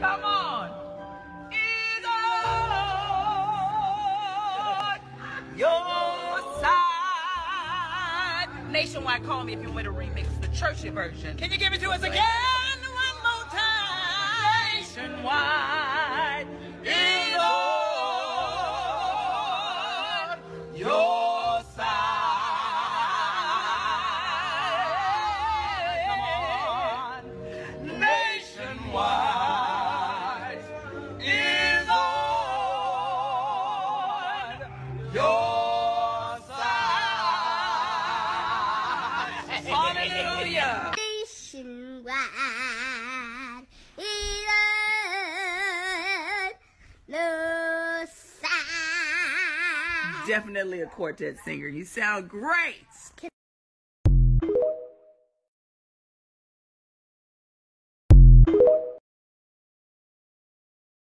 Come on. Is on your side. Nationwide, call me if you want to remix the churchy version. Can you give it to us again? Hallelujah. Definitely a quartet singer. You sound great.